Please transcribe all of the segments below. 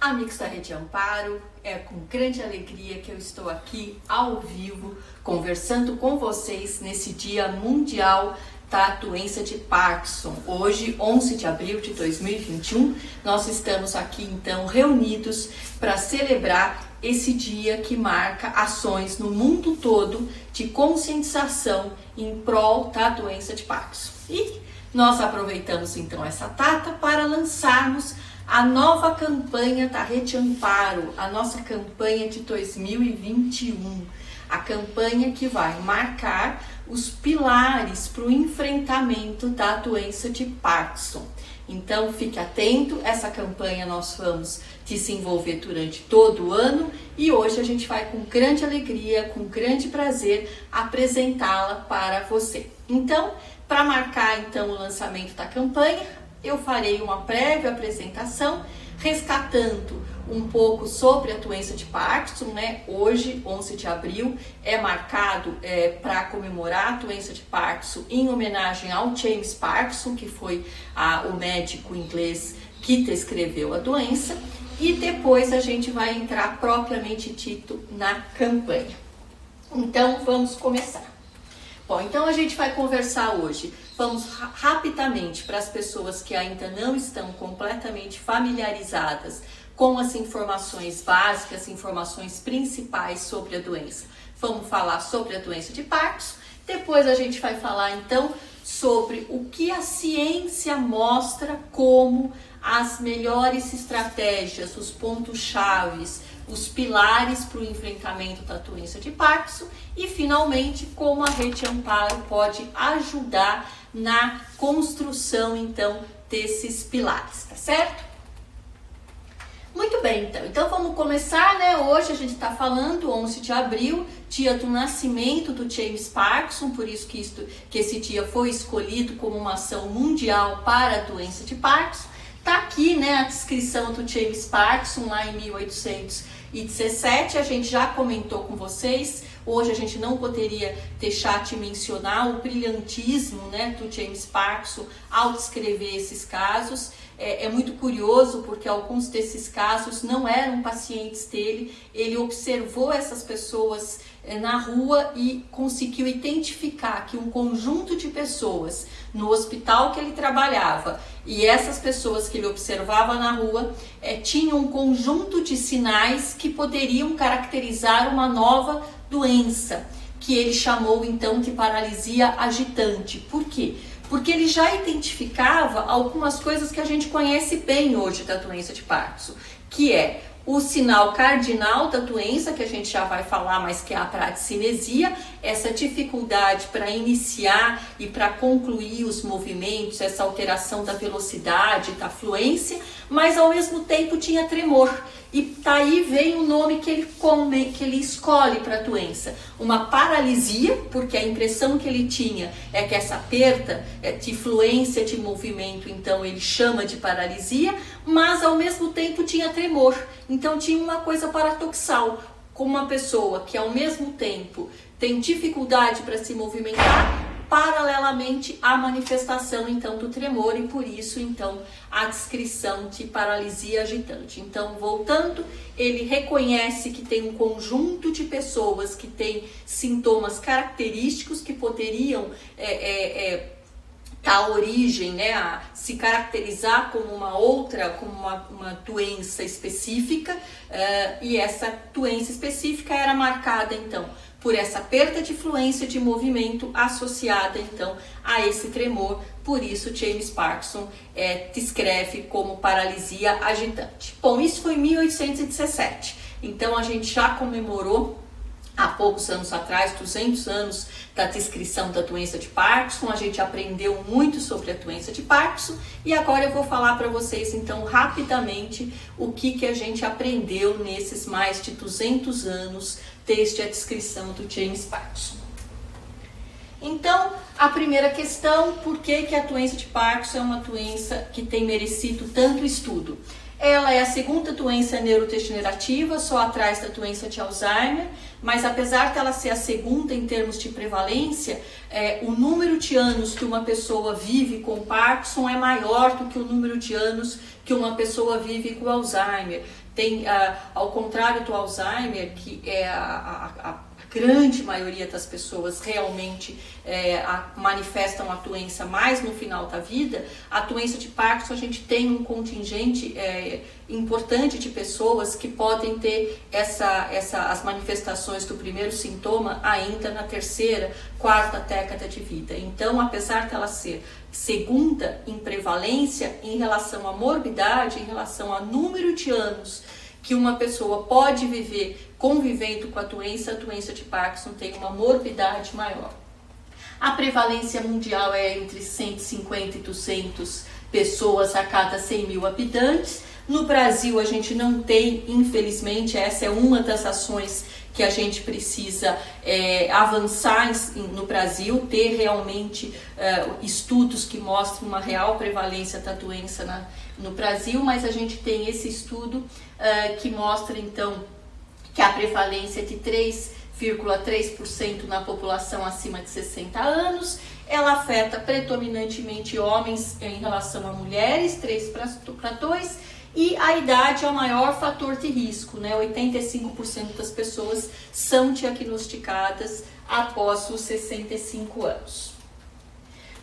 Amigos da Rede Amparo, é com grande alegria que eu estou aqui ao vivo conversando com vocês nesse Dia Mundial da Doença de Parkinson. Hoje, 11 de abril de 2021, nós estamos aqui então reunidos para celebrar esse dia que marca ações no mundo todo de conscientização em prol da doença de Parkinson. E nós aproveitamos então essa data para lançarmos a nova campanha da Rede Amparo, a nossa campanha de 2021, a campanha que vai marcar os pilares para o enfrentamento da doença de Parkinson. Então fique atento, essa campanha nós vamos desenvolver durante todo o ano e hoje a gente vai com grande alegria, com grande prazer apresentá-la para você. Então, para marcar então o lançamento da campanha, eu farei uma prévia apresentação rescatando um pouco sobre a doença de Parkinson, né? Hoje, 11 de abril, é marcado é, para comemorar a doença de Parkinson em homenagem ao James Parkinson, que foi a, o médico inglês que descreveu a doença. E depois a gente vai entrar propriamente dito na campanha. Então, vamos começar. Bom, então a gente vai conversar hoje. Vamos rapidamente para as pessoas que ainda não estão completamente familiarizadas com as informações básicas, informações principais sobre a doença. Vamos falar sobre a doença de Parkinson. Depois a gente vai falar então sobre o que a ciência mostra como as melhores estratégias, os pontos chaves, os pilares para o enfrentamento da doença de Parkinson e, finalmente, como a rede Amparo pode ajudar na construção, então, desses pilares, tá certo? Muito bem, então. Então vamos começar, né? Hoje a gente está falando 11 de abril, dia do nascimento do James Parkinson, por isso que, isto, que esse dia foi escolhido como uma ação mundial para a doença de Parkinson. Tá aqui, né, a descrição do James Parkinson lá em 1800 e 17 a gente já comentou com vocês. Hoje a gente não poderia deixar de mencionar o brilhantismo né, do James Parkinson ao descrever esses casos. É, é, muito curioso porque alguns desses casos não eram pacientes dele. Ele observou essas pessoas é, na rua e conseguiu identificar que um conjunto de pessoas no hospital que ele trabalhava e essas pessoas que ele observava na rua é, tinham um conjunto de sinais que poderiam caracterizar uma nova doença, que ele chamou então de paralisia agitante. Por quê? Porque ele já identificava algumas coisas que a gente conhece bem hoje da doença de Parkinson, que é o sinal cardinal da doença, que a gente já vai falar, mas que é a praticinesia, essa dificuldade para iniciar e para concluir os movimentos, essa alteração da velocidade, da fluência, mas ao mesmo tempo tinha tremor. E daí vem o nome que ele come, que ele escolhe para a doença, uma paralisia, porque a impressão que ele tinha é que essa perda é de fluência de movimento, então ele chama de paralisia, mas ao mesmo tempo tinha tremor. Então tinha uma coisa paradoxal, como uma pessoa que ao mesmo tempo tem dificuldade para se movimentar, paralelamente à manifestação então do tremor e por isso então a descrição de paralisia agitante. Então, voltando, ele reconhece que tem um conjunto de pessoas que têm sintomas característicos que poderiam é, é, é, dar origem, né, a se caracterizar como uma outra, como uma, uma doença específica, uh, e essa doença específica era marcada então por essa perda de fluência de movimento associada então a esse tremor. Por isso, James Parkinson é, descreve como paralisia agitante. Bom, isso foi em 1817. Então a gente já comemorou há poucos anos atrás, 200 anos da descrição da doença de Parkinson, a gente aprendeu muito sobre a doença de Parkinson e agora eu vou falar para vocês então rapidamente o que que a gente aprendeu nesses mais de 200 anos desde a descrição do James Parkinson. Então, a primeira questão, por que, que a doença de Parkinson é uma doença que tem merecido tanto estudo? Ela é a segunda doença neurodegenerativa, só atrás da doença de Alzheimer, mas apesar dela ser a segunda em termos de prevalência, é, o número de anos que uma pessoa vive com Parkinson é maior do que o número de anos que uma pessoa vive com Alzheimer. Tem, ah, ao contrário do Alzheimer, que é a, a, a grande maioria das pessoas realmente é, a, manifestam a doença mais no final da vida, a doença de Parkinson a gente tem um contingente é, importante de pessoas que podem ter essa, essa, as manifestações do primeiro sintoma ainda na terceira, quarta década de vida. Então, apesar dela ser segunda em prevalência em relação à morbidade, em relação ao número de anos que uma pessoa pode viver convivendo com a doença, a doença de Parkinson tem uma morbidade maior. A prevalência mundial é entre 150 e 200 pessoas a cada 100 mil habitantes. No Brasil, a gente não tem, infelizmente, essa é uma das ações que a gente precisa é, avançar no Brasil, ter realmente é, estudos que mostrem uma real prevalência da doença na, no Brasil, mas a gente tem esse estudo é, que mostra então que a prevalência é de 3,3% na população acima de 60 anos. Ela afeta predominantemente homens em relação a mulheres, 3 para 2, e a idade é o maior fator de risco, né? 85% das pessoas são diagnosticadas após os 65 anos.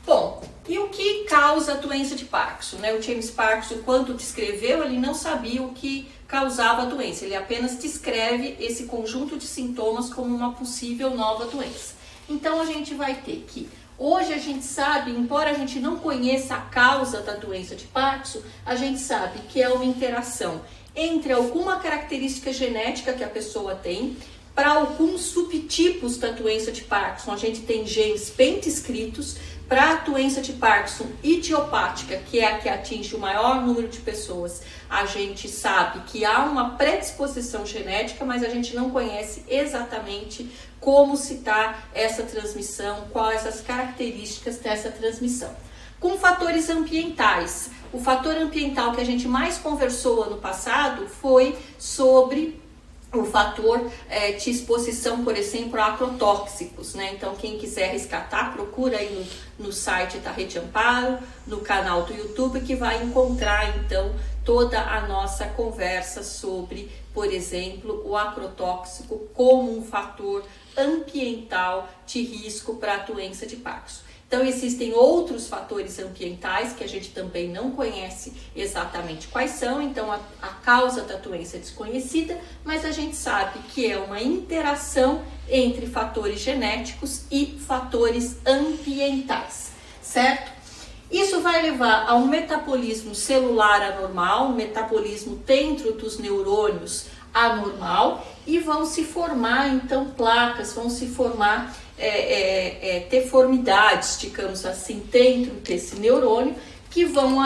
Bom, e o que causa a doença de Parkinson? Né? O James Parkinson, quando descreveu, ele não sabia o que causava a doença, ele apenas descreve esse conjunto de sintomas como uma possível nova doença. Então a gente vai ter que, hoje a gente sabe, embora a gente não conheça a causa da doença de Parkinson, a gente sabe que é uma interação entre alguma característica genética que a pessoa tem para alguns subtipos da doença de Parkinson. A gente tem genes bem descritos para a doença de Parkinson idiopática, que é a que atinge o maior número de pessoas, a gente sabe que há uma predisposição genética, mas a gente não conhece exatamente como se dá essa transmissão, quais as características dessa transmissão. Com fatores ambientais, o fator ambiental que a gente mais conversou ano passado foi sobre o fator é, de exposição, por exemplo, a agrotóxicos, né? Então, quem quiser resgatar, procura aí no, no site da Rede Amparo, no canal do YouTube, que vai encontrar, então, toda a nossa conversa sobre, por exemplo, o agrotóxico como um fator ambiental de risco para a doença de Parkinson. Então, existem outros fatores ambientais que a gente também não conhece exatamente quais são, então a, a, causa da doença é desconhecida, mas a gente sabe que é uma interação entre fatores genéticos e fatores ambientais, certo? Isso vai levar a um metabolismo celular anormal, um metabolismo dentro dos neurônios anormal e vão se formar então placas, vão se formar é, é, é, deformidades, digamos assim, dentro desse neurônio que vão,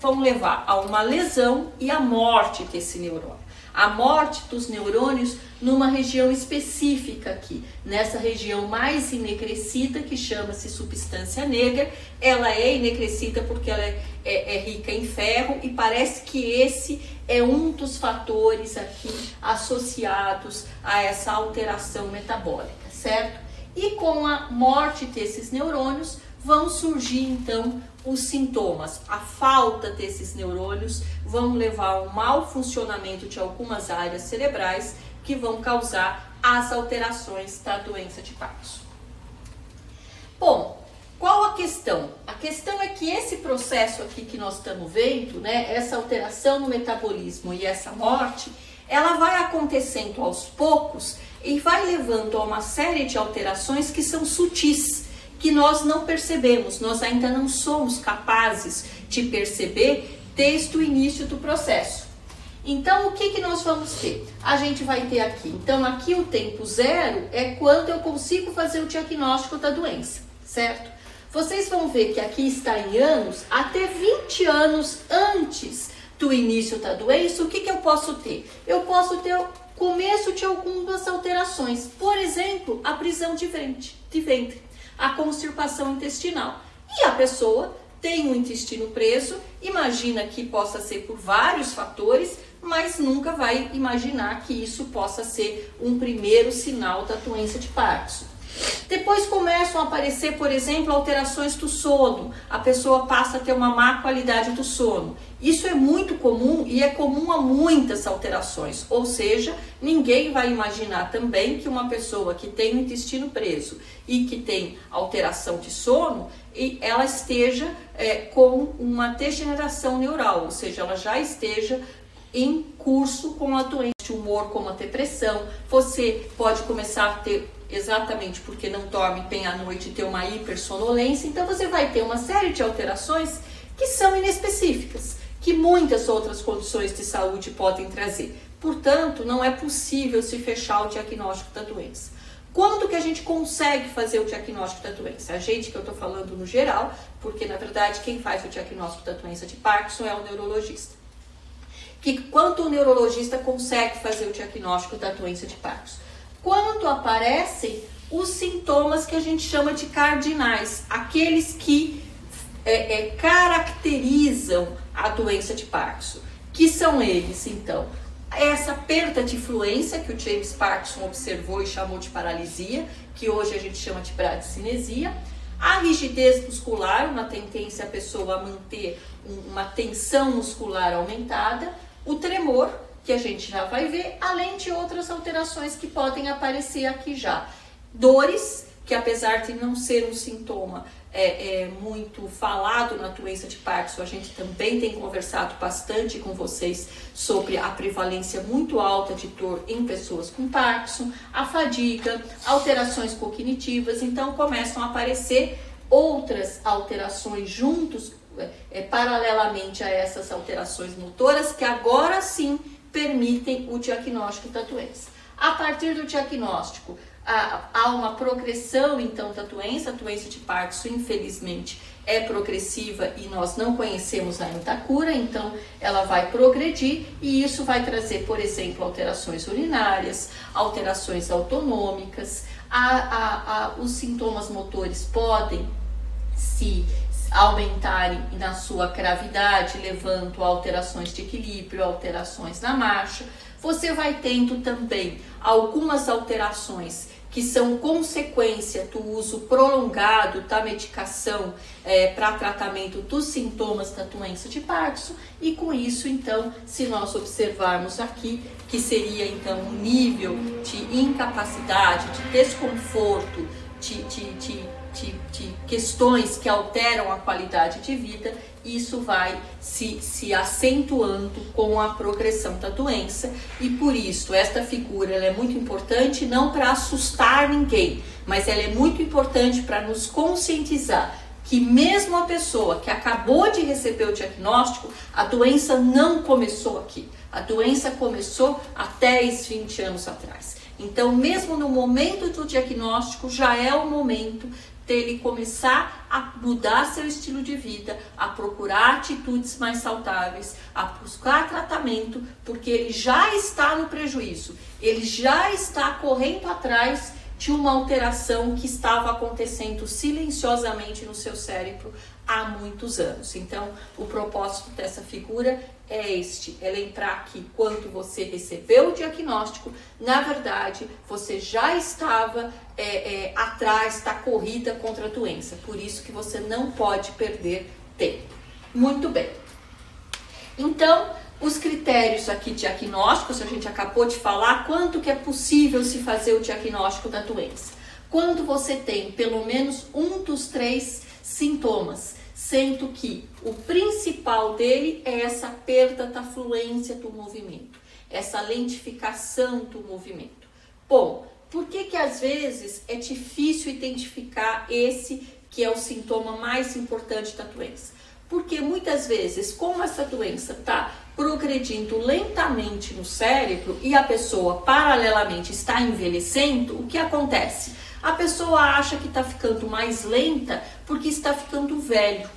vão levar a uma lesão e à morte desse neurônio. A morte dos neurônios numa região específica aqui, nessa região mais enegrecida que chama-se substância negra. Ela é enegrecida porque ela é, é, é, rica em ferro e parece que esse é um dos fatores aqui associados a essa alteração metabólica, certo? E com a morte desses neurônios vão surgir então os sintomas. A falta desses neurônios vão levar ao mau funcionamento de algumas áreas cerebrais que vão causar as alterações da doença de Parkinson. Bom, qual a questão? A questão é que esse processo aqui que nós estamos vendo, né, essa alteração no metabolismo e essa morte, ela vai acontecendo aos poucos e vai levando a uma série de alterações que são sutis, que nós não percebemos, nós ainda não somos capazes de perceber desde o início do processo. Então, o que, que nós vamos ter? A gente vai ter aqui, então aqui o tempo zero é quando eu consigo fazer o diagnóstico da doença, certo? Vocês vão ver que aqui está em anos, até 20 anos antes do início da doença, o que, que eu posso ter? Eu posso ter começo de algumas alterações. Por exemplo, a prisão de ventre. De ventre. a constipação intestinal. E a pessoa tem o intestino preso, imagina que possa ser por vários fatores, mas nunca vai imaginar que isso possa ser um primeiro sinal da doença de Parkinson. Depois começam a aparecer, por exemplo, alterações do sono. A pessoa passa a ter uma má qualidade do sono. Isso é muito comum e é comum a muitas alterações. Ou seja, ninguém vai imaginar também que uma pessoa que tem o intestino preso e que tem alteração de sono, e ela esteja é, com uma degeneração neural, ou seja, ela já esteja em curso com a doença de humor, como a depressão. Você pode começar a ter exatamente porque não dorme bem à noite, ter uma hipersonolência. Então você vai ter uma série de alterações que são inespecíficas, que muitas outras condições de saúde podem trazer. Portanto, não é possível se fechar o diagnóstico da doença. Quando que a gente consegue fazer o diagnóstico da doença? A gente que eu estou falando no geral, porque na verdade quem faz o diagnóstico da doença de Parkinson é o neurologista. Que quanto o neurologista consegue fazer o diagnóstico da doença de Parkinson? quando aparecem os sintomas que a gente chama de cardinais, aqueles que é, é, caracterizam a doença de Parkinson. Que são eles, então? Essa perda de fluência que o James Parkinson observou e chamou de paralisia, que hoje a gente chama de bradicinesia, a rigidez muscular, uma tendência a pessoa a manter uma tensão muscular aumentada, o tremor, que a gente já vai ver, além de outras alterações que podem aparecer aqui já. Dores, que apesar de não ser um sintoma é, é, muito falado na doença de Parkinson, a gente também tem conversado bastante com vocês sobre a prevalência muito alta de dor em pessoas com Parkinson, a fadiga, alterações cognitivas, então começam a aparecer outras alterações juntos, é, paralelamente a essas alterações motoras, que agora sim permitem o diagnóstico da doença. A partir do diagnóstico, há uma progressão então da doença, a doença de Parkinson, infelizmente, é progressiva e nós não conhecemos ainda a cura, então ela vai progredir e isso vai trazer, por exemplo, alterações urinárias, alterações autonômicas, a, a, a, os sintomas motores podem se aumentarem na sua gravidade, levando alterações de equilíbrio, alterações na marcha. Você vai tendo também algumas alterações que são consequência do uso prolongado da medicação é, para tratamento dos sintomas da doença de Parkinson e com isso então se nós observarmos aqui que seria então um nível de incapacidade, de desconforto, questões que alteram a qualidade de vida, isso vai se, se acentuando com a progressão da doença e por isso esta figura é muito importante não para assustar ninguém, mas ela é muito importante para nos conscientizar que mesmo a pessoa que acabou de receber o diagnóstico, a doença não começou aqui. A doença começou há 10, 20 anos atrás. Então, mesmo no momento do diagnóstico, já é o momento dele começar a mudar seu estilo de vida, a procurar atitudes mais saudáveis, a buscar tratamento, porque ele já está no prejuízo, ele já está correndo atrás de uma alteração que estava acontecendo silenciosamente no seu cérebro há muitos anos. Então, o propósito dessa figura é este: é lembrar que quando você recebeu o diagnóstico, na verdade você já estava é, é, atrás da corrida contra a doença. Por isso que você não pode perder tempo. Muito bem. Então, os critérios aqui diagnósticos, a gente acabou de falar, quanto que é possível se fazer o diagnóstico da doença. Quando você tem pelo menos um dos três sintomas sendo que o principal dele é essa perda da fluência do movimento, essa lentificação do movimento. Bom, por que que às vezes é difícil identificar esse que é o sintoma mais importante da doença? Porque muitas vezes, como essa doença está progredindo lentamente no cérebro e a pessoa paralelamente está envelhecendo, o que acontece? A pessoa acha que está ficando mais lenta porque está ficando velho.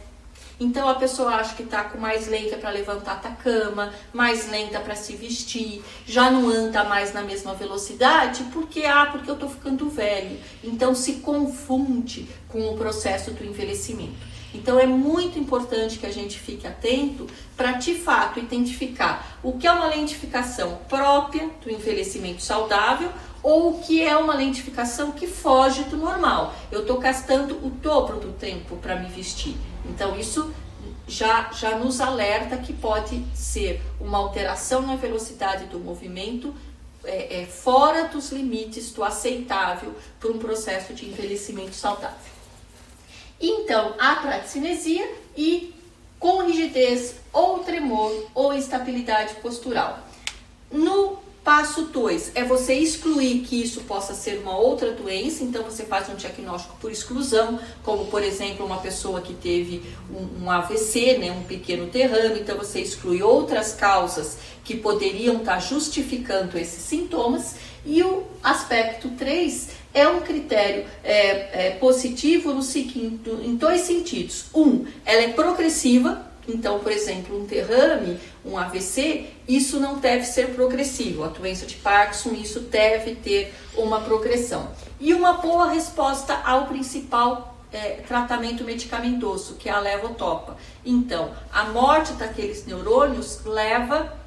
Então a pessoa acha que está com mais lenta para levantar da cama, mais lenta para se vestir, já não anda mais na mesma velocidade, porque ah, porque eu estou ficando velho. Então se confunde com o processo do envelhecimento. Então é muito importante que a gente fique atento para de fato identificar o que é uma lentificação própria do envelhecimento saudável ou o que é uma lentificação que foge do normal. Eu estou gastando o dobro do tempo para me vestir. Então isso já, já nos alerta que pode ser uma alteração na velocidade do movimento é, é, fora dos limites do aceitável para um processo de envelhecimento saudável. Então, a praxinesia e com rigidez ou tremor ou instabilidade postural. No passo 2 é você excluir que isso possa ser uma outra doença, então você faz um diagnóstico por exclusão, como por exemplo uma pessoa que teve um, um AVC, né, um pequeno derrame, então você exclui outras causas que poderiam estar justificando esses sintomas. E o aspecto 3 é um critério é, é, positivo no, em dois sentidos. Um, ela é progressiva, então, por exemplo, um derrame, um AVC, isso não deve ser progressivo. A doença de Parkinson, isso deve ter uma progressão. E uma boa resposta ao principal é, tratamento medicamentoso, que é a levotopa. Então, a morte daqueles neurônios leva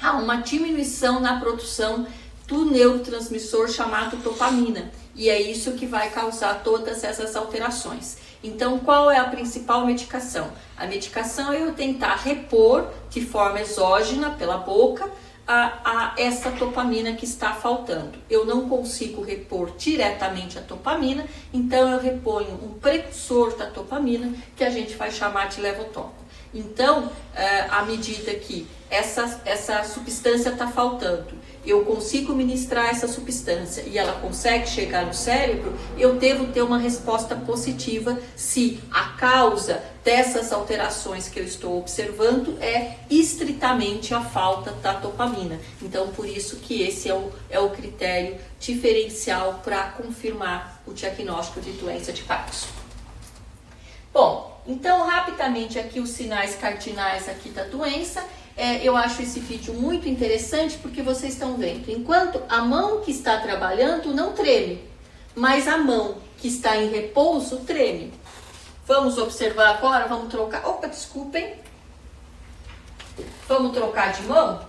a uma diminuição na produção do neurotransmissor chamado dopamina. E é isso que vai causar todas essas alterações. Então, qual é a principal medicação? A medicação é eu tentar repor de forma exógena pela boca a, a essa dopamina que está faltando. Eu não consigo repor diretamente a dopamina, então eu reponho um precursor da dopamina que a gente vai chamar de levotopa. Então, é, à medida que essa, essa substância está faltando, eu consigo ministrar essa substância e ela consegue chegar no cérebro, eu devo ter uma resposta positiva se a causa dessas alterações que eu estou observando é estritamente a falta da dopamina. Então, por isso que esse é o, é o critério diferencial para confirmar o diagnóstico de doença de Parkinson. Bom, então rapidamente aqui os sinais cardinais aqui da doença é, eu acho esse vídeo muito interessante porque vocês estão vendo, enquanto a mão que está trabalhando não treme, mas a mão que está em repouso treme. Vamos observar agora, vamos trocar. Opa, desculpem. Vamos trocar de mão?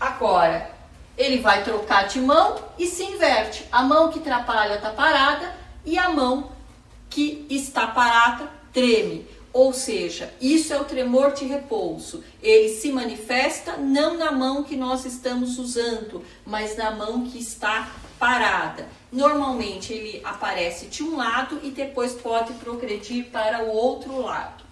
Agora, ele vai trocar de mão e se inverte. A mão que trabalha está parada e a mão que está parada treme. Ou seja, isso é o tremor de repouso. Ele se manifesta não na mão que nós estamos usando, mas na mão que está parada. Normalmente ele aparece de um lado e depois pode progredir para o outro lado.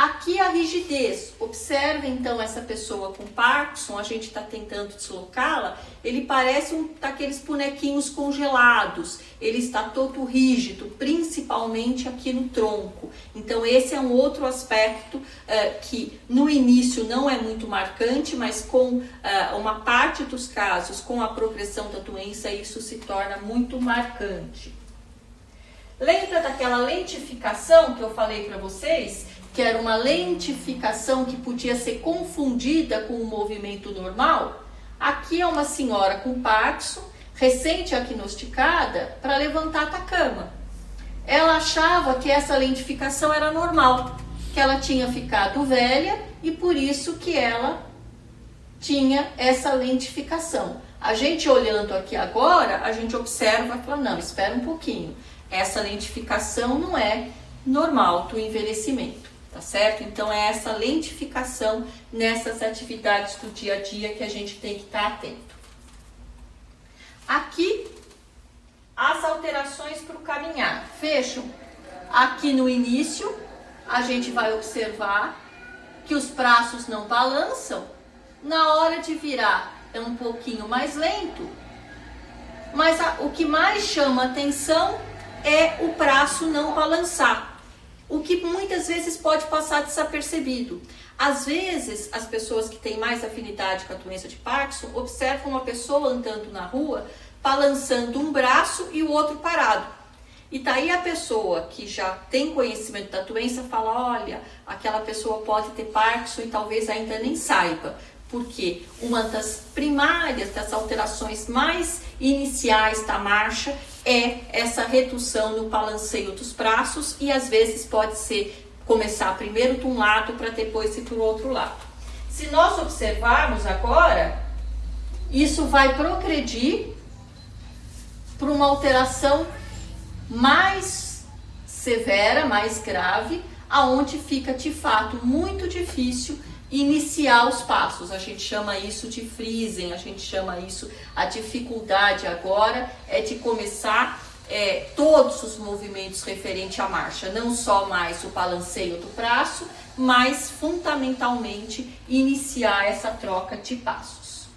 Aqui a rigidez. Observe então essa pessoa com Parkinson, a gente está tentando deslocá-la. Ele parece um daqueles bonequinhos congelados. Ele está todo rígido, principalmente aqui no tronco. Então esse é um outro aspecto uh, que no início não é muito marcante, mas com uh, uma parte dos casos, com a progressão da doença, isso se torna muito marcante. Lembra daquela lentificação que eu falei para vocês? Que era uma lentificação que podia ser confundida com o movimento normal, aqui é uma senhora com Parkinson, recente diagnosticada, para levantar da cama. Ela achava que essa lentificação era normal, que ela tinha ficado velha e por isso que ela tinha essa lentificação. A gente olhando aqui agora, a gente observa e fala, não, espera um pouquinho. Essa lentificação não é normal do envelhecimento tá certo? Então é essa lentificação nessas atividades do dia a dia que a gente tem que estar tá atento. Aqui, as alterações para o caminhar. Fecham. Aqui no início, a gente vai observar que os braços não balançam. Na hora de virar, é um pouquinho mais lento. Mas a, o que mais chama atenção é o braço não balançar o que muitas vezes pode passar desapercebido. Às vezes, as pessoas que têm mais afinidade com a doença de Parkinson observam uma pessoa andando na rua balançando um braço e o outro parado. E tá aí a pessoa que já tem conhecimento da doença fala, olha, aquela pessoa pode ter Parkinson e talvez ainda nem saiba. Porque uma das primárias, das alterações mais iniciais da marcha é essa redução no balanceio dos braços e às vezes pode ser começar primeiro de um lado para depois ir para o outro lado. Se nós observarmos agora, isso vai progredir para uma alteração mais severa, mais grave, aonde fica de fato muito difícil iniciar os passos. A gente chama isso de freezing, a gente chama isso a dificuldade agora é de começar é, todos os movimentos referente à marcha, não só mais o balanceio do braço, mas fundamentalmente iniciar essa troca de passos.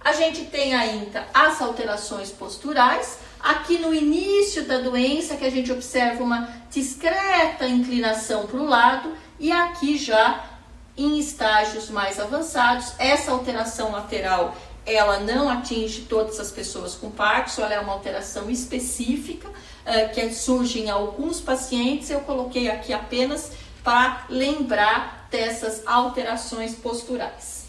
A gente tem ainda as alterações posturais, aqui no início da doença que a gente observa uma discreta inclinação para o lado e aqui já em estágios mais avançados, essa alteração lateral ela não atinge todas as pessoas com Parkinson, ela é uma alteração específica uh, que surge em alguns pacientes. Eu coloquei aqui apenas para lembrar dessas alterações posturais.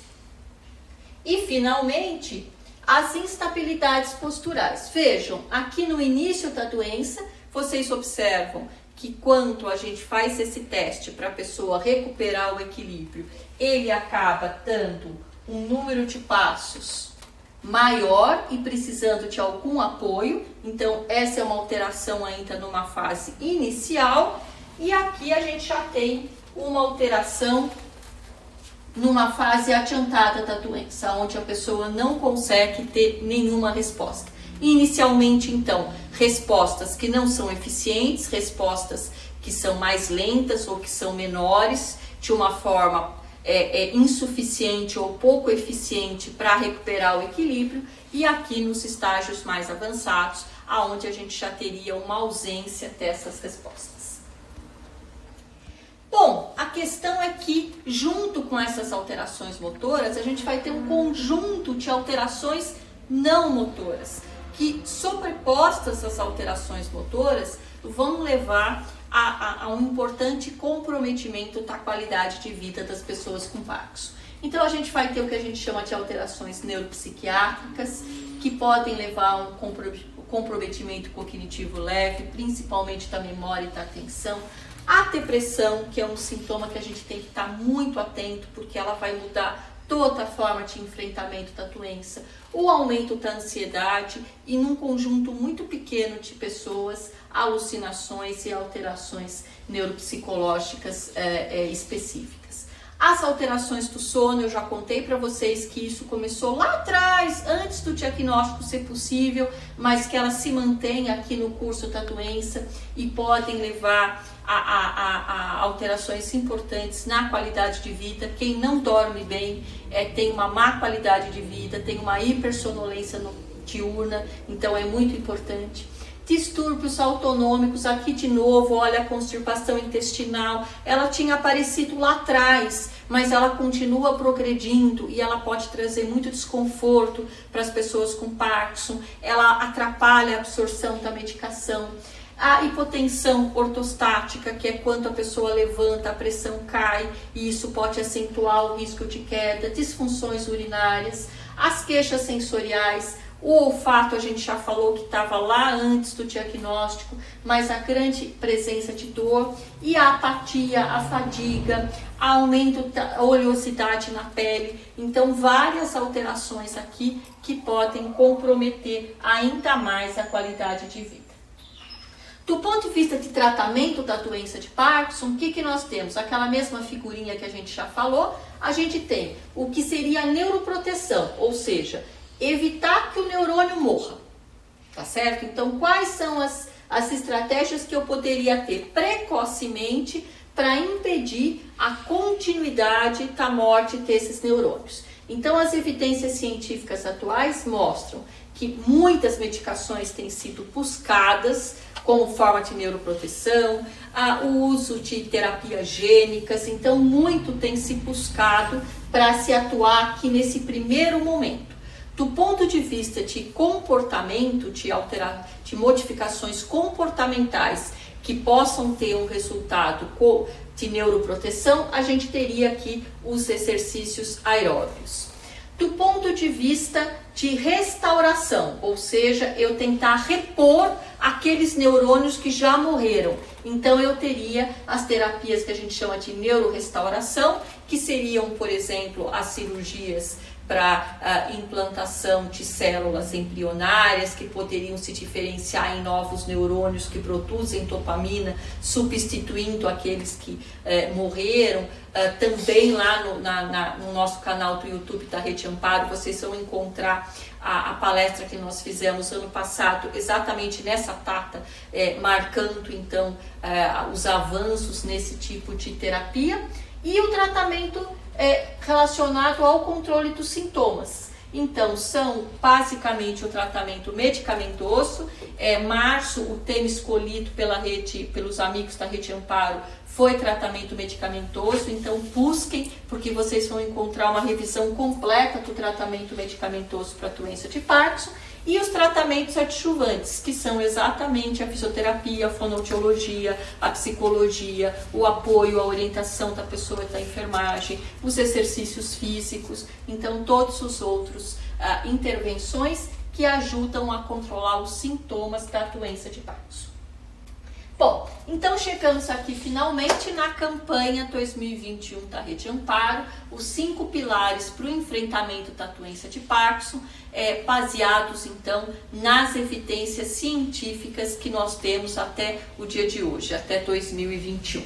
E finalmente, as instabilidades posturais. Vejam, aqui no início da doença, vocês observam que quando a gente faz esse teste para a pessoa recuperar o equilíbrio, ele acaba dando um número de passos maior e precisando de algum apoio. Então, essa é uma alteração ainda numa fase inicial. E aqui a gente já tem uma alteração numa fase adiantada da doença, onde a pessoa não consegue ter nenhuma resposta. Inicialmente, então, respostas que não são eficientes, respostas que são mais lentas ou que são menores, de uma forma é, é insuficiente ou pouco eficiente para recuperar o equilíbrio, e aqui nos estágios mais avançados, aonde a gente já teria uma ausência dessas respostas. Bom, a questão é que, junto com essas alterações motoras, a gente vai ter um conjunto de alterações não motoras, que sobrepostas às alterações motoras vão levar a, a, a, um importante comprometimento da qualidade de vida das pessoas com Parkinson. Então a gente vai ter o que a gente chama de alterações neuropsiquiátricas, que podem levar a um comprometimento cognitivo leve, principalmente da memória e da atenção. A depressão, que é um sintoma que a gente tem que estar muito atento, porque ela vai mudar toda a forma de enfrentamento da doença, o aumento da ansiedade e num conjunto muito pequeno de pessoas, alucinações e alterações neuropsicológicas é, é, específicas. As alterações do sono, eu já contei para vocês que isso começou lá atrás, antes do diagnóstico ser possível, mas que ela se mantém aqui no curso da doença e podem levar a, a, a, alterações importantes na qualidade de vida. Quem não dorme bem é, tem uma má qualidade de vida, tem uma hipersonolência diurna, então é muito importante. Distúrbios autonômicos, aqui de novo, olha a constipação intestinal, ela tinha aparecido lá atrás, mas ela continua progredindo e ela pode trazer muito desconforto para as pessoas com Parkinson, ela atrapalha a absorção da medicação. A hipotensão ortostática, que é quando a pessoa levanta, a pressão cai e isso pode acentuar o risco de queda, disfunções urinárias, as queixas sensoriais, o olfato a gente já falou que estava lá antes do diagnóstico, mas a grande presença de dor e a apatia, a fadiga, aumento da oleosidade na pele. Então, várias alterações aqui que podem comprometer ainda mais a qualidade de vida. Do ponto de vista de tratamento da doença de Parkinson, o que, que nós temos? Aquela mesma figurinha que a gente já falou, a gente tem o que seria a neuroproteção, ou seja, evitar que o neurônio morra, tá certo? Então, quais são as, as estratégias que eu poderia ter precocemente para impedir a continuidade da morte desses neurônios? Então, as evidências científicas atuais mostram que muitas medicações têm sido buscadas como forma de neuroproteção, o uso de terapias gênicas, então muito tem se buscado para se atuar aqui nesse primeiro momento. Do ponto de vista de comportamento, de, alterar, de modificações comportamentais que possam ter um resultado de neuroproteção, a gente teria aqui os exercícios aeróbios. Do ponto de vista de restauração, ou seja, eu tentar repor aqueles neurônios que já morreram. Então eu teria as terapias que a gente chama de neurorestauração, que seriam, por exemplo, as cirurgias para uh, implantação de células embrionárias que poderiam se diferenciar em novos neurônios que produzem dopamina, substituindo aqueles que uh, morreram. Uh, também lá no, na, na, no, nosso canal do YouTube da Rede Amparo, vocês vão encontrar a, a palestra que nós fizemos ano passado, exatamente nessa data, eh, marcando então eh, os avanços nesse tipo de terapia. E o tratamento é relacionado ao controle dos sintomas. Então, são basicamente o tratamento medicamentoso. É, março, o tema escolhido pela rede, pelos amigos da Rede Amparo foi tratamento medicamentoso. Então, busquem, porque vocês vão encontrar uma revisão completa do tratamento medicamentoso para a doença de Parkinson. E os tratamentos adjuvantes, que são exatamente a fisioterapia, a fonoaudiologia, a psicologia, o apoio, a orientação da pessoa da enfermagem, os exercícios físicos, então todos os outros uh, intervenções que ajudam a controlar os sintomas da doença de Parkinson. Bom, então chegamos aqui finalmente na campanha 2021 da Rede Amparo, os cinco pilares para o enfrentamento da doença de Parkinson, é, baseados então nas evidências científicas que nós temos até o dia de hoje, até 2021.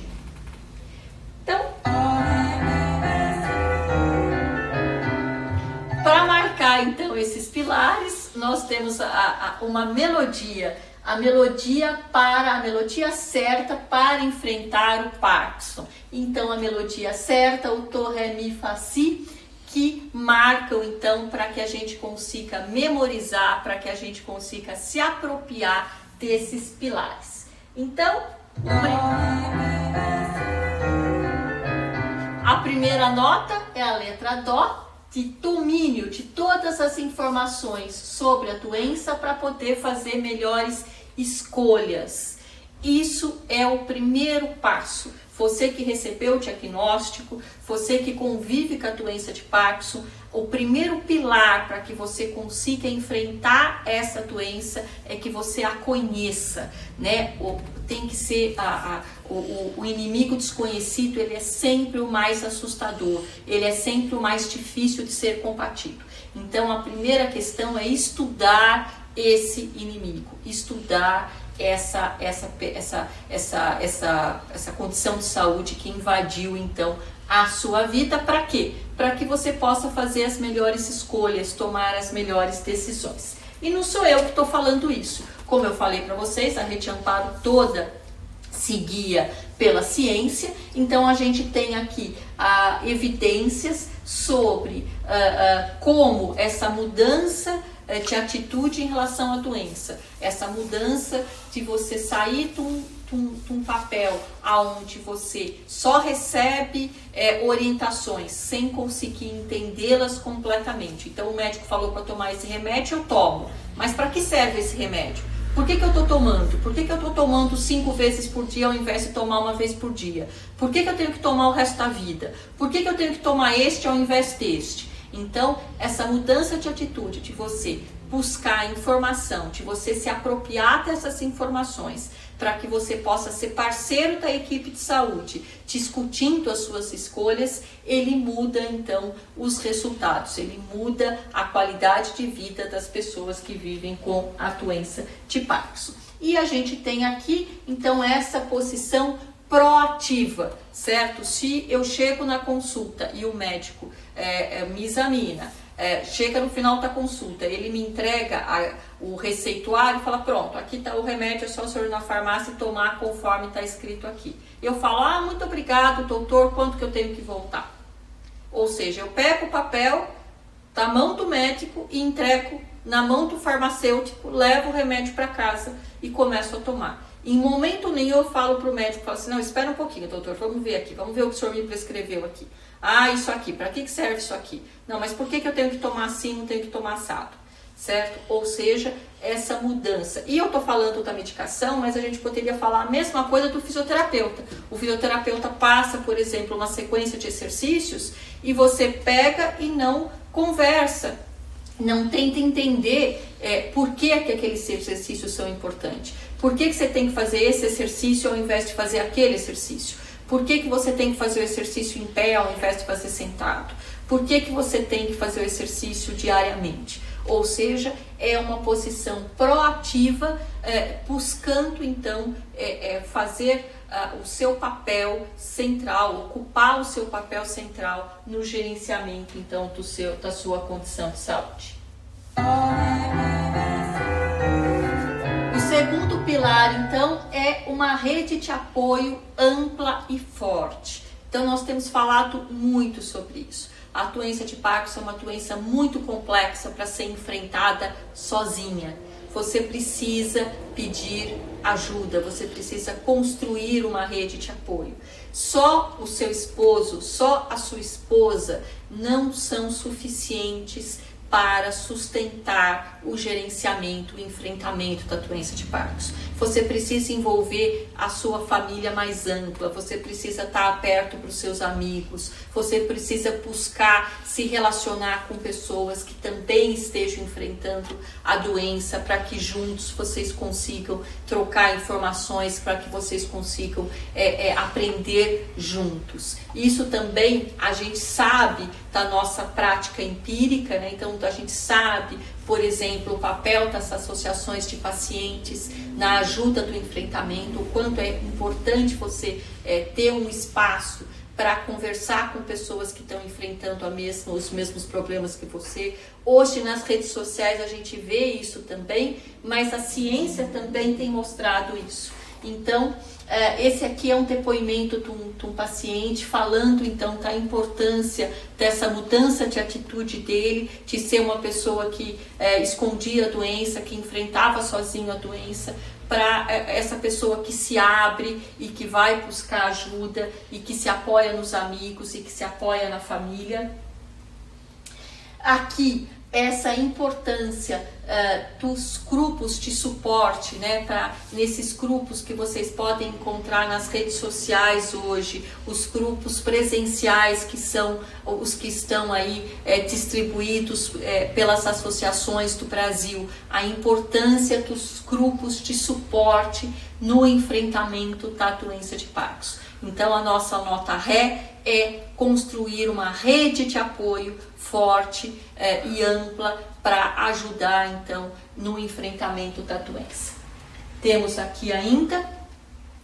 Então, para marcar então esses pilares, nós temos a, a, uma melodia a melodia para a melodia certa para enfrentar o Parkinson. Então a melodia certa, o to ré mi fa si, que marcam então para que a gente consiga memorizar, para que a gente consiga se apropriar desses pilares. Então, a primeira nota é a letra dó de domínio de todas as informações sobre a doença para poder fazer melhores escolhas. Isso é o primeiro passo. Você que recebeu o diagnóstico, você que convive com a doença de Parkinson, o primeiro pilar para que você consiga enfrentar essa doença é que você a conheça, né? Tem que ser a, a o, o, inimigo desconhecido, ele é sempre o mais assustador, ele é sempre o mais difícil de ser combatido. Então, a primeira questão é estudar esse inimigo, estudar essa, essa, essa, essa, essa, essa condição de saúde que invadiu então a sua vida. Para quê? Para que você possa fazer as melhores escolhas, tomar as melhores decisões. E não sou eu que estou falando isso. Como eu falei para vocês, a Rede Amparo toda seguia pela ciência, então a gente tem aqui ah, evidências sobre ah, ah, como essa mudança de atitude em relação à doença, essa mudança de você sair de um, de um, de um papel aonde você só recebe é, orientações sem conseguir entendê-las completamente. Então o médico falou para tomar esse remédio, eu tomo. Mas para que serve esse remédio? Por que, que eu estou tomando? Por que, que eu estou tomando cinco vezes por dia ao invés de tomar uma vez por dia? Por que, que eu tenho que tomar o resto da vida? Por que, que eu tenho que tomar este ao invés deste? Então, essa mudança de atitude, de você buscar informação, de você se apropriar dessas informações, para que você possa ser parceiro da equipe de saúde, discutindo as suas escolhas, ele muda então os resultados, ele muda a qualidade de vida das pessoas que vivem com a doença de Parkinson. E a gente tem aqui então essa posição proativa, certo? Se eu chego na consulta e o médico é, é, me examina, é, chega no final da consulta, ele me entrega a, o receituário e fala: pronto, aqui está o remédio, é só o senhor ir na farmácia e tomar conforme está escrito aqui. Eu falo: ah, muito obrigado, doutor, quanto que eu tenho que voltar? Ou seja, eu pego o papel da mão do médico e entrego na mão do farmacêutico, levo o remédio para casa e começo a tomar. Em momento nenhum eu falo para o médico, falo assim, não, espera um pouquinho, doutor, vamos ver aqui, vamos ver o que o senhor me prescreveu aqui. Ah, isso aqui, para que serve isso aqui? Não, mas por que, que eu tenho que tomar assim, não tenho que tomar assado? Certo? Ou seja, essa mudança. E eu tô falando da medicação, mas a gente poderia falar a mesma coisa do fisioterapeuta. O fisioterapeuta passa, por exemplo, uma sequência de exercícios e você pega e não conversa, não tenta entender é, por que, que aqueles exercícios são importantes. Por que, que você tem que fazer esse exercício ao invés de fazer aquele exercício? Por que, que você tem que fazer o exercício em pé ao invés de fazer sentado? Por que, que você tem que fazer o exercício diariamente? Ou seja, é uma posição proativa, é, buscando então é, é, fazer uh, o seu papel central, ocupar o seu papel central no gerenciamento então do seu, da sua condição de saúde. Segundo pilar então é uma rede de apoio ampla e forte. Então nós temos falado muito sobre isso. A doença de Parkinson é uma doença muito complexa para ser enfrentada sozinha você precisa pedir ajuda, você precisa construir uma rede de apoio. Só o seu esposo, só a sua esposa não são suficientes para sustentar o gerenciamento, o enfrentamento da doença de Parkinson. Você precisa envolver a sua família mais ampla, você precisa estar perto para os seus amigos, você precisa buscar se relacionar com pessoas que também estejam enfrentando a doença para que juntos vocês consigam trocar informações, para que vocês consigam é, é, aprender juntos. Isso também a gente sabe da nossa prática empírica, né? então a gente sabe, por exemplo, o papel das associações de pacientes na ajuda do enfrentamento, o quanto é importante você é, ter um espaço para conversar com pessoas que estão enfrentando mesma, os mesmos problemas que você. Hoje nas redes sociais a gente vê isso também, mas a ciência também tem mostrado isso. Então, esse aqui é um depoimento de um, de um, paciente falando então da importância dessa mudança de atitude dele, de ser uma pessoa que é, escondia a doença, que enfrentava sozinho a doença, para é, essa pessoa que se abre e que vai buscar ajuda e que se apoia nos amigos e que se apoia na família. Aqui essa importância uh, dos grupos de suporte, né, pra, nesses grupos que vocês podem encontrar nas redes sociais hoje, os grupos presenciais que são os que estão aí é, distribuídos é, pelas associações do Brasil, a importância dos grupos de suporte no enfrentamento da doença de Parkinson. Então, a nossa nota ré é construir uma rede de apoio forte é, e ampla para ajudar, então, no enfrentamento da doença. Temos aqui ainda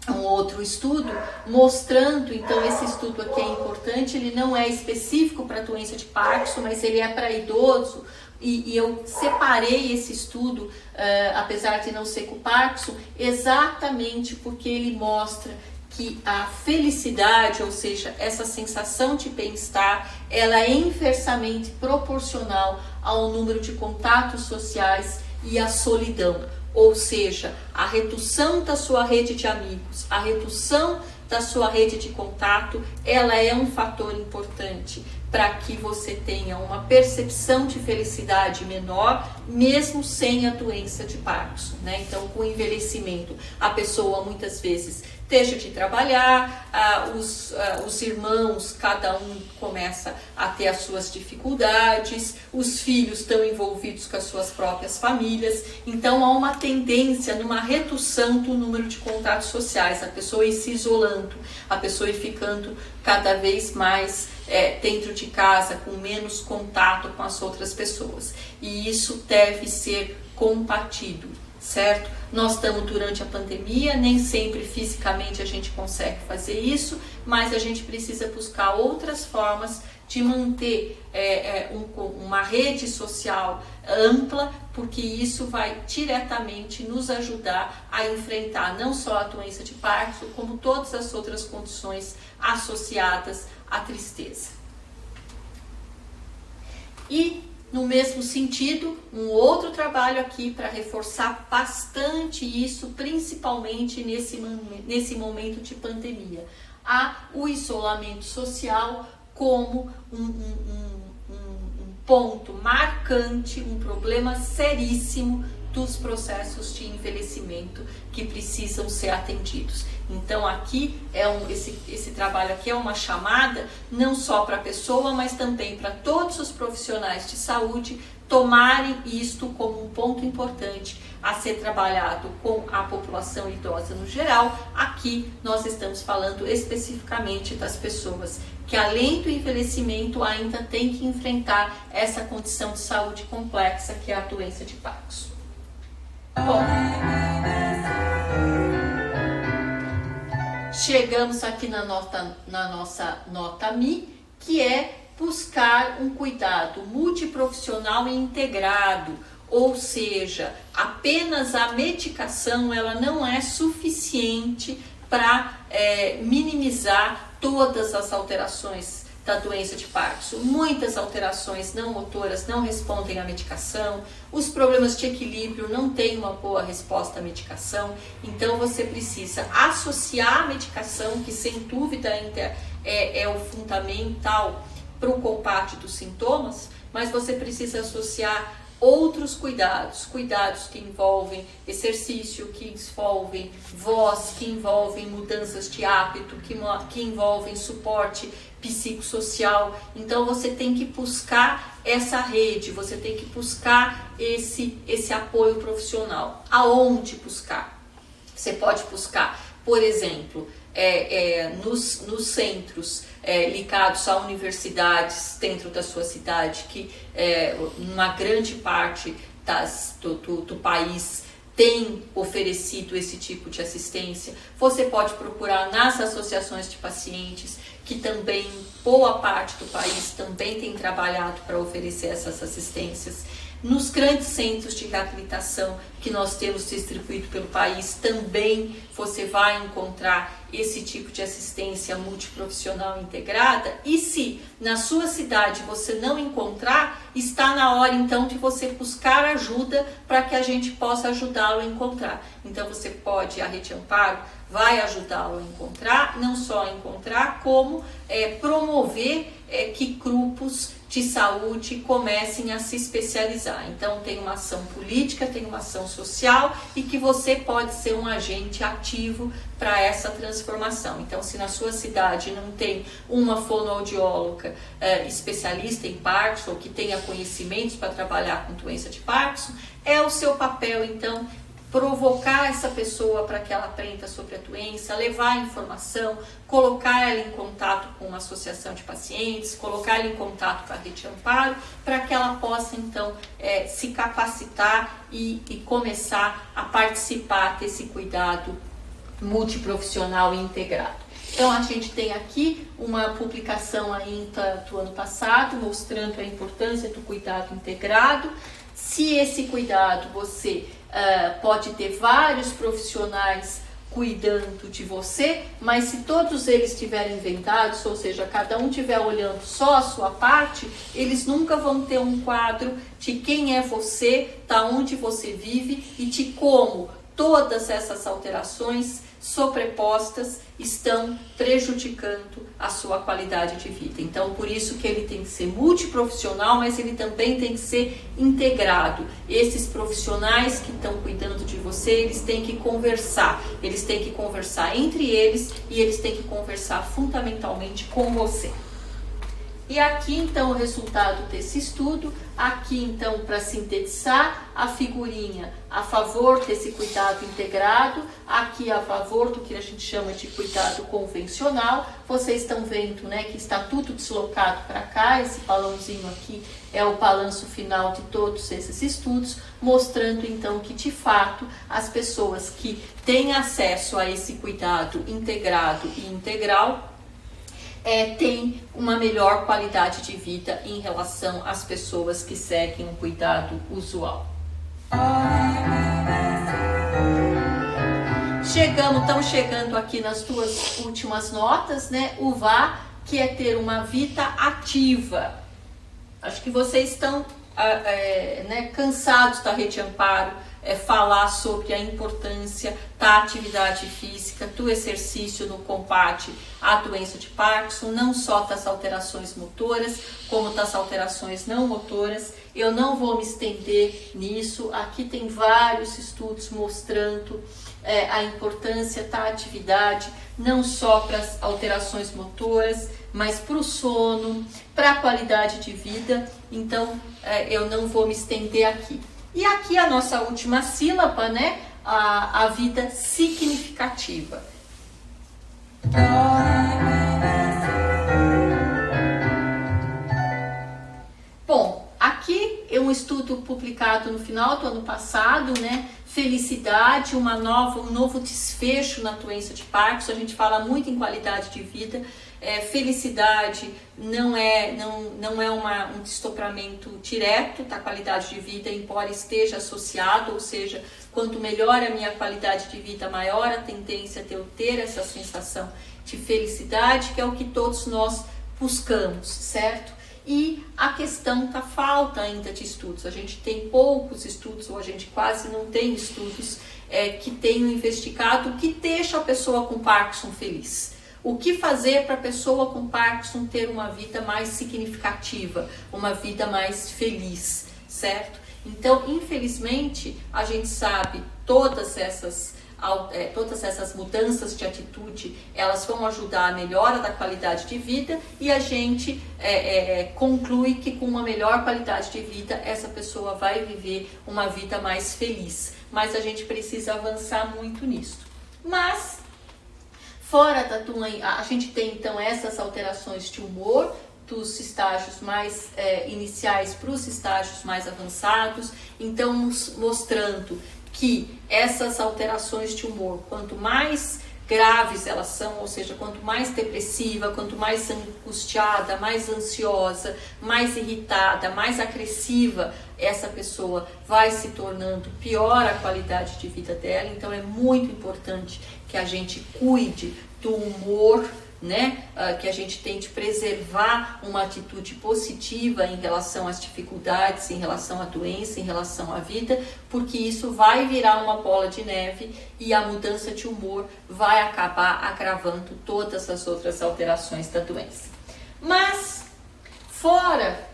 um outro estudo mostrando, então esse estudo aqui é importante, ele não é específico para a doença de Parkinson, mas ele é para idoso, e, e, eu separei esse estudo, uh, apesar de não ser com Parkinson, exatamente porque ele mostra que a felicidade, ou seja, essa sensação de bem-estar, ela é inversamente proporcional ao número de contatos sociais e à solidão. Ou seja, a redução da sua rede de amigos, a redução da sua rede de contato, ela é um fator importante para que você tenha uma percepção de felicidade menor, mesmo sem a doença de Parkinson, né? Então, com o envelhecimento, a pessoa muitas vezes deixa de trabalhar, ah, os, ah, os irmãos, cada um começa a ter as suas dificuldades, os filhos estão envolvidos com as suas próprias famílias, então há uma tendência numa redução do número de contatos sociais, a pessoa ir se isolando, a pessoa ir ficando cada vez mais é, dentro de casa, com menos contato com as outras pessoas. E isso deve ser combatido certo? Nós estamos durante a pandemia, nem sempre fisicamente a gente consegue fazer isso, mas a gente precisa buscar outras formas de manter é, é, um, uma rede social ampla, porque isso vai diretamente nos ajudar a enfrentar não só a doença de Parkinson, como todas as outras condições associadas à tristeza. E no mesmo sentido, um outro trabalho aqui para reforçar bastante isso, principalmente nesse, nesse momento de pandemia. Há o isolamento social como um, um, um, um ponto marcante, um problema seríssimo dos processos de envelhecimento que precisam ser atendidos. Então aqui é um esse, esse trabalho aqui é uma chamada não só para a pessoa, mas também para todos os profissionais de saúde tomarem isto como um ponto importante a ser trabalhado com a população idosa no geral. Aqui nós estamos falando especificamente das pessoas que além do envelhecimento ainda tem que enfrentar essa condição de saúde complexa que é a doença de Parkinson. Chegamos aqui na, nota, na nossa nota Mi, que é buscar um cuidado multiprofissional e integrado, ou seja, apenas a medicação ela não é suficiente para é, minimizar todas as alterações da doença de Parkinson. Muitas alterações não motoras não respondem à medicação, os problemas de equilíbrio não têm uma boa resposta à medicação, então você precisa associar a medicação, que sem dúvida ainda é, é o fundamental para o combate dos sintomas, mas você precisa associar outros cuidados, cuidados que envolvem exercício, que envolvem voz, que envolvem mudanças de hábito, que, que envolvem suporte psicossocial. Então você tem que buscar essa rede, você tem que buscar esse, esse apoio profissional. Aonde buscar? Você pode buscar, por exemplo, é, é, nos, nos centros é, ligados a universidades dentro da sua cidade, que é, uma grande parte das, do, do, do país tem oferecido esse tipo de assistência. Você pode procurar nas associações de pacientes, que também, boa parte do país também tem trabalhado para oferecer essas assistências. Nos grandes centros de reabilitação que nós temos distribuído pelo país, também você vai encontrar esse tipo de assistência multiprofissional integrada. E se na sua cidade você não encontrar, está na hora então de você buscar ajuda para que a gente possa ajudá-lo a encontrar. Então você pode, a Rede Amparo vai ajudá-lo a encontrar, não só a encontrar, como é, promover é, que grupos de saúde comecem a se especializar. Então, tem uma ação política, tem uma ação social e que você pode ser um agente ativo para essa transformação. Então, se na sua cidade não tem uma fonoaudióloga eh, especialista em Parkinson, ou que tenha conhecimentos para trabalhar com doença de Parkinson, é o seu papel, então, provocar essa pessoa para que ela aprenda sobre a doença, levar a informação, colocar ela em contato com uma associação de pacientes, colocar ela em contato com a rede amparo, para que ela possa então é, se capacitar e, e começar a participar desse cuidado multiprofissional e integrado. Então a gente tem aqui uma publicação ainda do ano passado mostrando a importância do cuidado integrado. Se esse cuidado você uh, pode ter vários profissionais cuidando de você, mas se todos eles estiverem vendados, ou seja, cada um estiver olhando só a sua parte, eles nunca vão ter um quadro de quem é você, da onde você vive e de como todas essas alterações sobrepostas estão prejudicando a sua qualidade de vida. Então, por isso que ele tem que ser multiprofissional, mas ele também tem que ser integrado. Esses profissionais que estão cuidando de você, eles têm que conversar. Eles têm que conversar entre eles e eles têm que conversar fundamentalmente com você. E aqui então o resultado desse estudo, aqui então para sintetizar a figurinha a favor desse cuidado integrado, aqui a favor do que a gente chama de cuidado convencional. Vocês estão vendo, né, que está tudo deslocado para cá, esse balãozinho aqui é o balanço final de todos esses estudos, mostrando então que de fato as pessoas que têm acesso a esse cuidado integrado e integral é, tem uma melhor qualidade de vida em relação às pessoas que seguem um cuidado usual. Chegamos, estamos chegando aqui nas duas últimas notas, né? O VA, que é ter uma vida ativa. Acho que vocês estão é, né, cansados da rede amparo, é, falar sobre a importância da atividade física, do exercício no combate à doença de Parkinson, não só das alterações motoras, como das alterações não motoras. Eu não vou me estender nisso, aqui tem vários estudos mostrando é, a importância da atividade, não só para as alterações motoras, mas para o sono, para a qualidade de vida. Então, é, eu não vou me estender aqui. E aqui a nossa última sílaba, né? A, a vida significativa. Bom, aqui é um estudo publicado no final do ano passado, né? Felicidade, uma nova, um novo desfecho na doença de Parkinson. A gente fala muito em qualidade de vida é, felicidade não é, não, não é uma, um destopramento direto da qualidade de vida, embora esteja associado, ou seja, quanto melhor a minha qualidade de vida, maior a tendência de eu ter essa sensação de felicidade, que é o que todos nós buscamos, certo? E a questão da falta ainda de estudos. A gente tem poucos estudos, ou a gente quase não tem estudos é, que tenham investigado o que deixa a pessoa com Parkinson feliz. O que fazer para a pessoa com Parkinson ter uma vida mais significativa, uma vida mais feliz, certo? Então, infelizmente, a gente sabe todas essas é, todas essas mudanças de atitude elas vão ajudar a melhora da qualidade de vida e a gente é, é, é, conclui que com uma melhor qualidade de vida essa pessoa vai viver uma vida mais feliz. Mas a gente precisa avançar muito nisso. Mas Fora da tua, a gente tem então essas alterações de humor dos estágios mais é, iniciais para os estágios mais avançados, então mostrando que essas alterações de humor, quanto mais graves elas são, ou seja, quanto mais depressiva, quanto mais angustiada, mais ansiosa, mais irritada, mais agressiva essa pessoa vai se tornando, pior a qualidade de vida dela. Então é muito importante que a gente cuide do humor, né? Uh, que a gente tente preservar uma atitude positiva em relação às dificuldades, em relação à doença, em relação à vida, porque isso vai virar uma bola de neve e a mudança de humor vai acabar agravando todas as outras alterações da doença. Mas, fora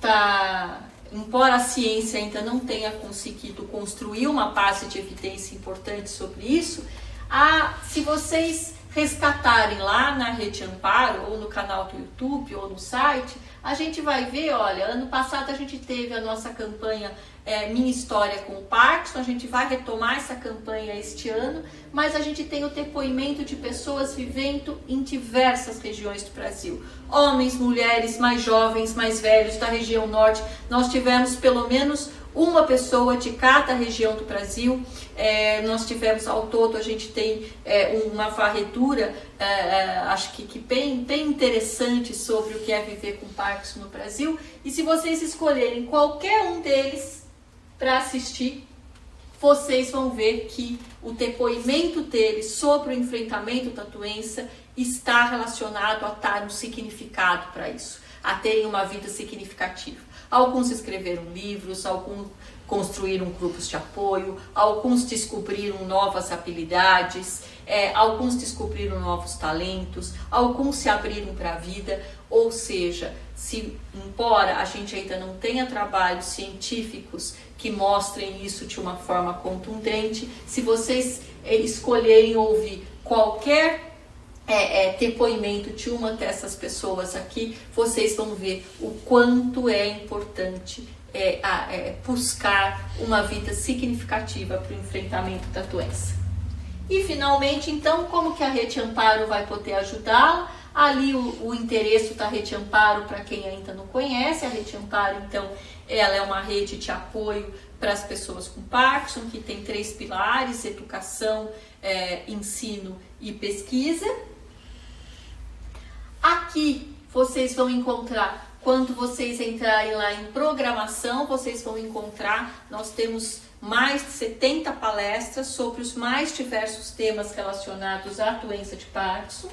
da. Embora a ciência ainda não tenha conseguido construir uma base de evidência importante sobre isso, a, se vocês resgatarem lá na Rede Amparo, ou no canal do YouTube, ou no site, a gente vai ver, olha, ano passado a gente teve a nossa campanha é, Minha História com Parkinson, a gente vai retomar essa campanha este ano, mas a gente tem o depoimento de pessoas vivendo em diversas regiões do Brasil. Homens, mulheres, mais jovens, mais velhos, da região norte. Nós tivemos pelo menos uma pessoa de cada região do Brasil. É, nós tivemos ao todo, a gente tem é, uma varredura, é, é, acho que, que bem, bem interessante sobre o que é viver com Parkinson no Brasil. E se vocês escolherem qualquer um deles para assistir, vocês vão ver que o depoimento deles sobre o enfrentamento da doença está relacionado a dar um significado para isso, a terem uma vida significativa. Alguns escreveram livros, alguns construíram grupos de apoio, alguns descobriram novas habilidades, é, alguns descobriram novos talentos, alguns se abriram para a vida. Ou seja, se embora a gente ainda não tenha trabalhos científicos que mostrem isso de uma forma contundente, se vocês é, escolherem ouvir qualquer é, é, depoimento de uma dessas pessoas aqui, vocês vão ver o quanto é importante é, a, buscar uma vida significativa para o enfrentamento da doença. E finalmente, então, como que a Rede Amparo vai poder ajudá-la? Ali o, o interesse da Rede Amparo, para quem ainda não conhece, a Rede Amparo, então, ela é uma rede de apoio para as pessoas com Parkinson, que tem três pilares: educação, é, ensino e pesquisa. Aqui vocês vão encontrar, quando vocês entrarem lá em programação, vocês vão encontrar, nós temos mais de 70 palestras sobre os mais diversos temas relacionados à doença de Parkinson.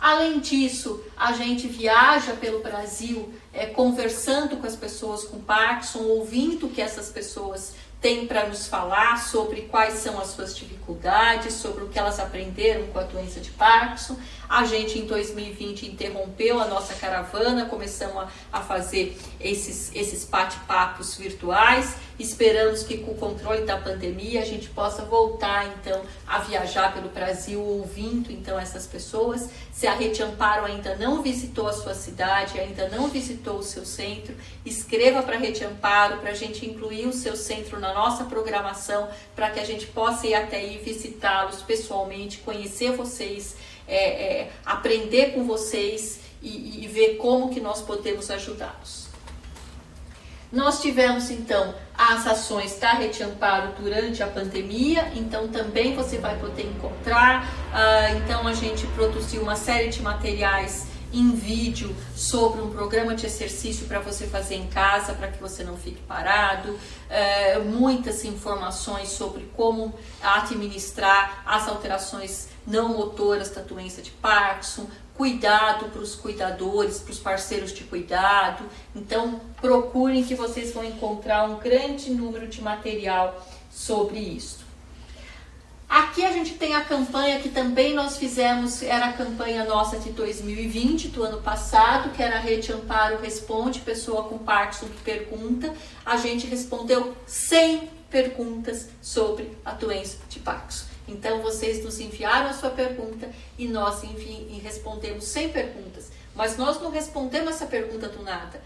Além disso, a gente viaja pelo Brasil é, conversando com as pessoas com Parkinson, ouvindo o que essas pessoas têm para nos falar sobre quais são as suas dificuldades, sobre o que elas aprenderam com a doença de Parkinson. A gente em 2020 interrompeu a nossa caravana, começamos a, a fazer esses, esses bate-papos virtuais. Esperamos que com o controle da pandemia a gente possa voltar então a viajar pelo Brasil ouvindo então essas pessoas. Se a Rede Amparo ainda não visitou a sua cidade, ainda não visitou o seu centro, escreva para a Rede Amparo para a gente incluir o seu centro na nossa programação para que a gente possa ir até aí visitá-los pessoalmente, conhecer vocês é, é, aprender com vocês e, e ver como que nós podemos ajudá-los. Nós tivemos então as ações Rede Amparo durante a pandemia, então também você vai poder encontrar. Uh, então a gente produziu uma série de materiais em vídeo sobre um programa de exercício para você fazer em casa, para que você não fique parado, uh, muitas informações sobre como administrar as alterações não motoras da doença de Parkinson, cuidado para os cuidadores, para os parceiros de cuidado. Então, procurem que vocês vão encontrar um grande número de material sobre isso. Aqui a gente tem a campanha que também nós fizemos, era a campanha nossa de 2020, do ano passado, que era a Rede Amparo Responde, pessoa com Parkinson que pergunta. A gente respondeu 100 perguntas sobre a doença de Parkinson. Então vocês nos enviaram a sua pergunta e nós envi respondemos 100 perguntas. Mas nós não respondemos essa pergunta do nada.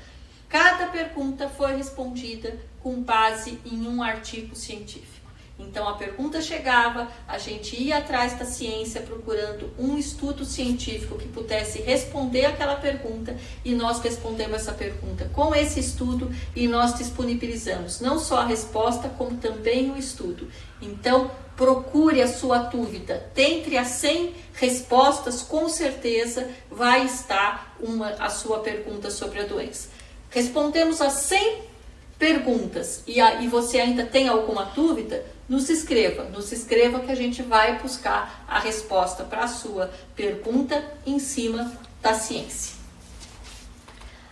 Cada pergunta foi respondida com base em um artigo científico. Então a pergunta chegava, a gente ia atrás da ciência procurando um estudo científico que pudesse responder aquela pergunta e nós respondemos essa pergunta com esse estudo e nós disponibilizamos não só a resposta como também o estudo. Então procure a sua dúvida. Dentre as 100 respostas, com certeza vai estar uma a sua pergunta sobre a doença. Respondemos as 100 perguntas e, a, e você ainda tem alguma dúvida, nos escreva, nos escreva que a gente vai buscar a resposta para a sua pergunta em cima da ciência.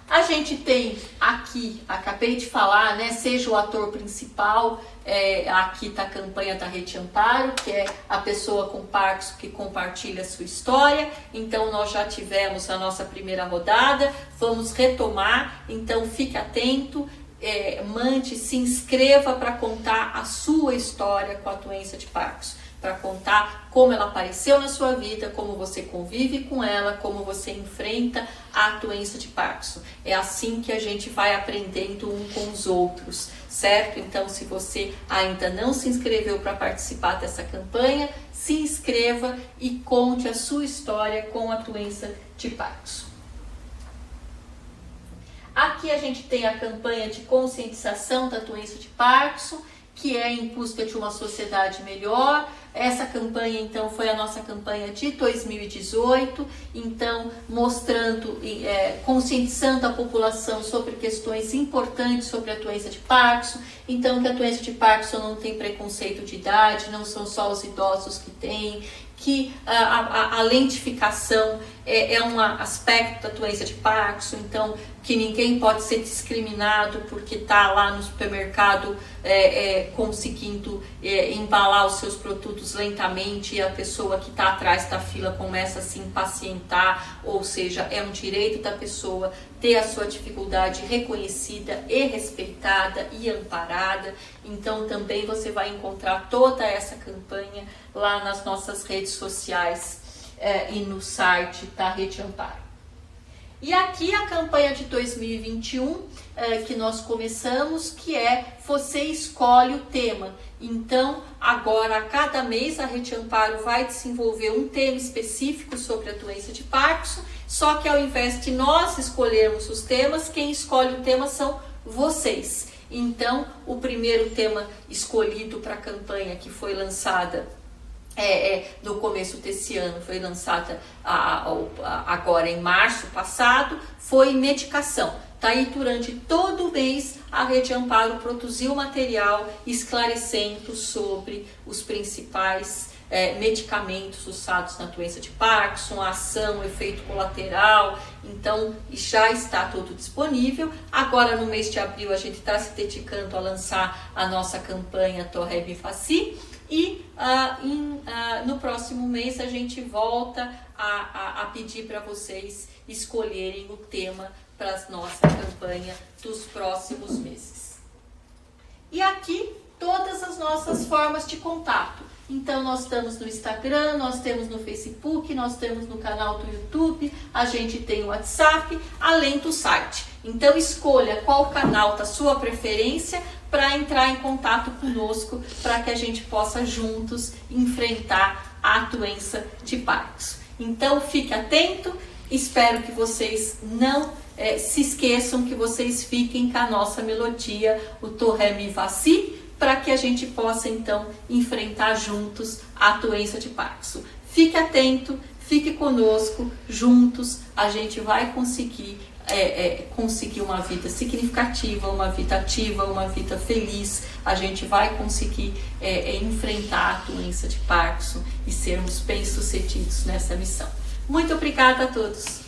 A gente tem aqui, acabei de falar, né? Seja o ator principal, é, aqui está a campanha da Rede Amparo, que é a pessoa com Parkinson que compartilha a sua história. Então, nós já tivemos a nossa primeira rodada, vamos retomar. Então, fique atento é, mande, se inscreva para contar a sua história com a doença de Parkinson, para contar como ela apareceu na sua vida, como você convive com ela, como você enfrenta a doença de Parkinson. É assim que a gente vai aprendendo um com os outros, certo? Então, se você ainda não se inscreveu para participar dessa campanha, se inscreva e conte a sua história com a doença de Parkinson. Aqui a gente tem a campanha de conscientização da doença de Parkinson, que é em busca de uma sociedade melhor. Essa campanha, então, foi a nossa campanha de 2018, então, mostrando, é, conscientizando a população sobre questões importantes sobre a doença de Parkinson. Então, que a doença de Parkinson não tem preconceito de idade, não são só os idosos que têm, que a, a, a lentificação é, é um aspecto da doença de Parkinson, então que ninguém pode ser discriminado porque está lá no supermercado é, é, conseguindo é, embalar os seus produtos lentamente e a pessoa que está atrás da fila começa a se impacientar, ou seja, é um direito da pessoa ter a sua dificuldade reconhecida e respeitada e amparada. Então também você vai encontrar toda essa campanha lá nas nossas redes sociais é, e no site da Rede Amparo. E aqui a campanha de 2021 é, que nós começamos, que é você escolhe o tema. Então, agora a cada mês a Rede Amparo vai desenvolver um tema específico sobre a doença de Parkinson, só que ao invés de nós escolhermos os temas, quem escolhe o tema são vocês. Então, o primeiro tema escolhido para a campanha que foi lançada é, é, no começo desse ano, foi lançada a, a, agora em março passado, foi medicação. Tá aí durante todo o mês a Rede Amparo produziu material esclarecendo sobre os principais é, medicamentos usados na doença de Parkinson, ação, efeito colateral, então já está tudo disponível. Agora no mês de abril a gente está se dedicando a lançar a nossa campanha Torre Faci e uh, in, uh, no próximo mês a gente volta a, a, a pedir para vocês escolherem o tema para a nossa campanha dos próximos meses. E aqui todas as nossas formas de contato. Então nós estamos no Instagram, nós temos no Facebook, nós temos no canal do YouTube, a gente tem o WhatsApp, além do site. Então escolha qual canal da sua preferência para entrar em contato conosco, para que a gente possa juntos enfrentar a doença de Parkinson. Então fique atento, espero que vocês não é, se esqueçam, que vocês fiquem com a nossa melodia, o Torre Mi Vaci, para que a gente possa então enfrentar juntos a doença de Parkinson. Fique atento, fique conosco, juntos a gente vai conseguir é, é, conseguir uma vida significativa, uma vida ativa, uma vida feliz, a gente vai conseguir é, é enfrentar a doença de Parkinson e sermos bem-sucedidos nessa missão. Muito obrigada a todos!